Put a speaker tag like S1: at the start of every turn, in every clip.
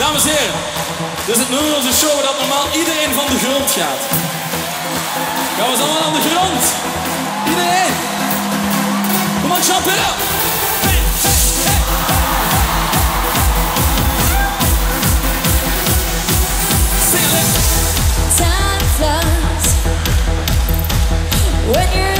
S1: Dames en heren, dus dit is het nummer van show dat normaal iedereen van de grond gaat. Gaan we eens allemaal aan de grond? Iedereen! Kom on, jump it
S2: when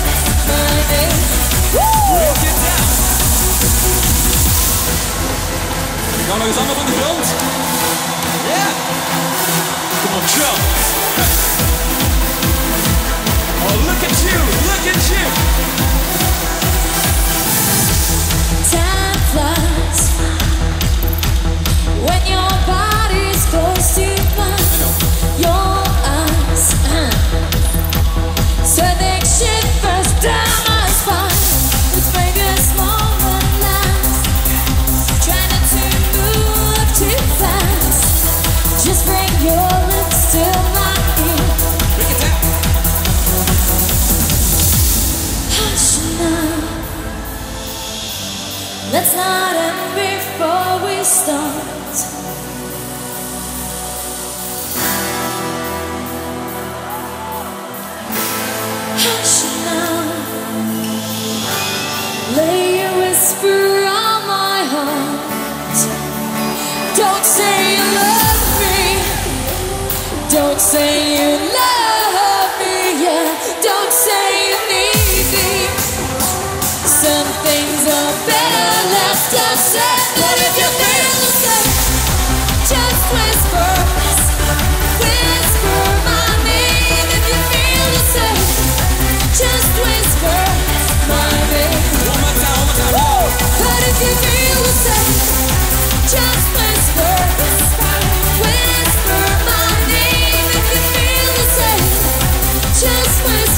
S2: Wanna go up on the? Yeah!
S1: Come on, jump!
S2: Let's not end before we start. Hush now, lay a whisper on my heart. Don't say you love me. Don't say you love.